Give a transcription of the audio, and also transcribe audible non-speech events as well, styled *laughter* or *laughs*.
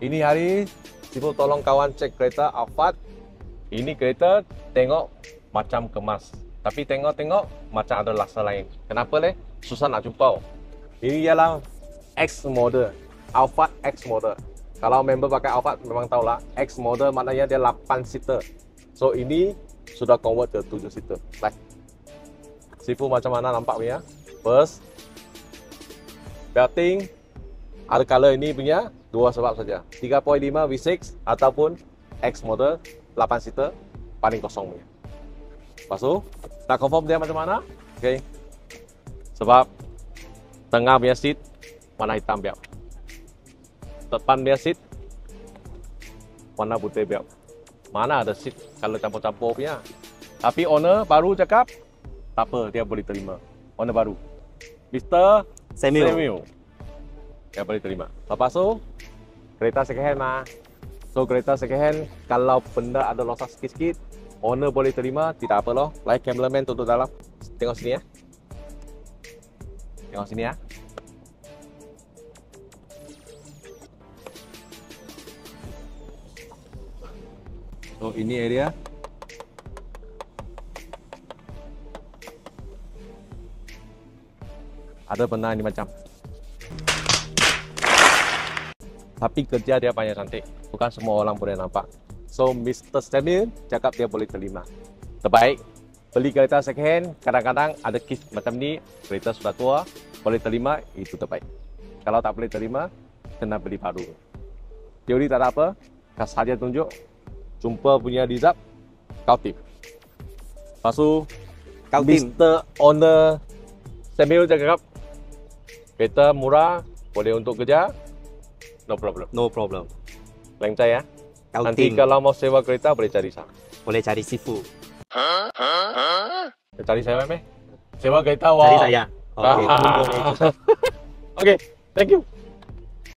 Ini hari Sifu tolong kawan cek kereta Alphard. Ini kereta tengok macam kemas. Tapi tengok-tengok macam ada rasa lain. Kenapa leh? Susah nak jumpa. Ini ialah X model. Alphard X model. Kalau member pakai Alphard memang tahulah X model maknanya dia 8 seater. So ini sudah convert ke 7 seater. Baik. Sifu macam mana nampak punya? First, belting ada color ini punya dua sebab saja. 3.5 V6 ataupun X model 8 seater paling kosong punya. Lepas tu nak confirm dia macam mana? Ok sebab tengah punya seat warna hitam biar depan punya seat warna putih biar mana ada seat kalau campur-campur punya? Tapi owner baru cakap tak apa dia boleh terima. Owner baru. Mr. Samuel. Samuel. Yang boleh terima. Lepas tu, kereta second mah. So, kereta second kalau benda ada losak sikit-sikit, owner boleh terima, tidak apa loh. Like cameraman tutup dalam. Tengok sini ya. Tengok sini ya. So, ini area. Ada benda ini macam tapi kerja dia banyak cantik. Bukan semua orang boleh nampak. So, Mr. Samuel cakap dia boleh terima. Terbaik, beli kereta second hand, kadang-kadang ada kis macam ni, kereta sudah tua, boleh terima, itu terbaik. Kalau tak boleh terima, kena beli baru. Teori tak ada apa, kas saja tunjuk, jumpa punya Rizab, kau tip. Lepas tu, Kau. Mr. Owner Samuel cakap, kereta murah, boleh untuk kerja, no problem. No problem. Lancar ya. Kau Nanti kalau mau sewa kereta boleh cari saya. Boleh cari Sifu. Cari saya meh. Sewa kereta wah. Cari saya. *laughs* Okey, Ah. tunggu boleh. Okay, thank you.